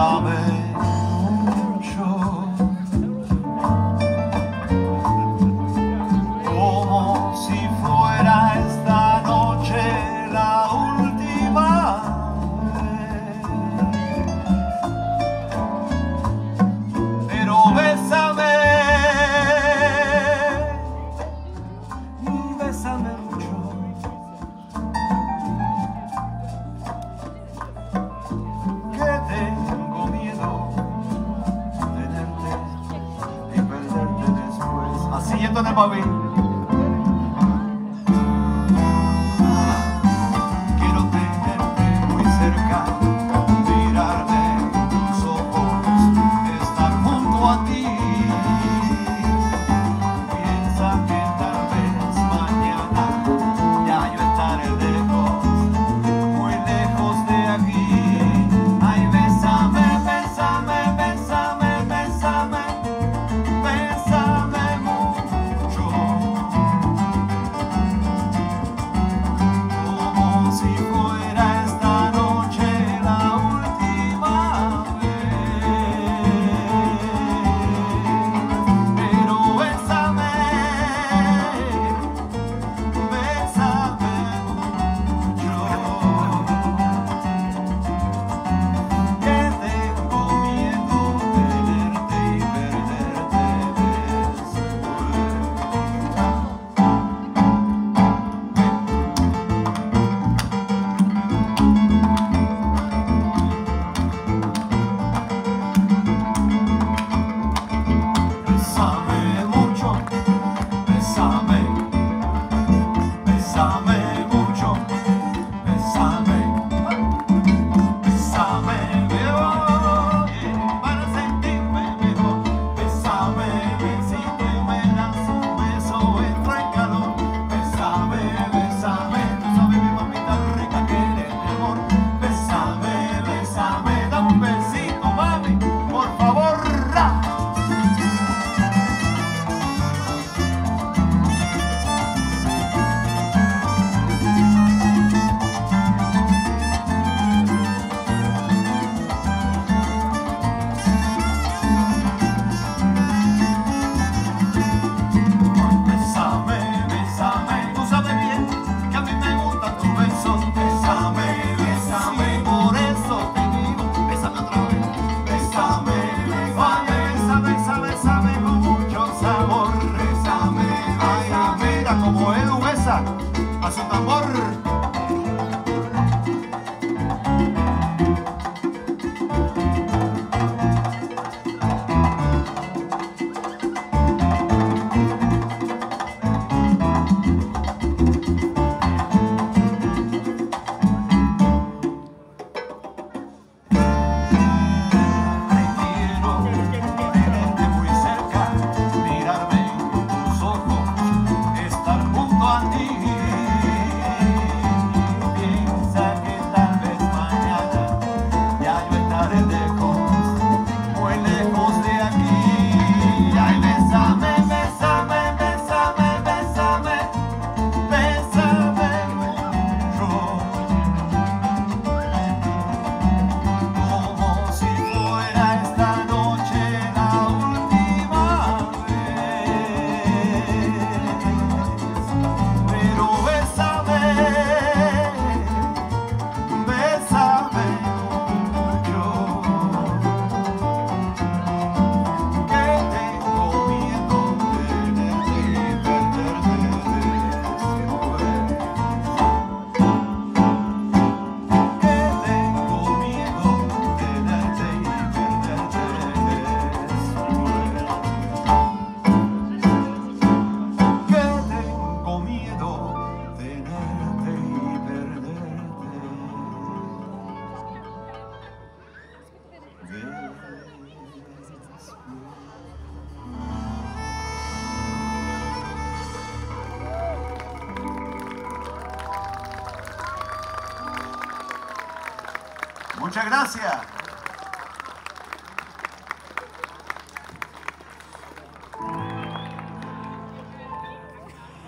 Name. বেতনে পাবে como él Huesa, a su tambor. Muchas gracias.